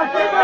Юра! Юра!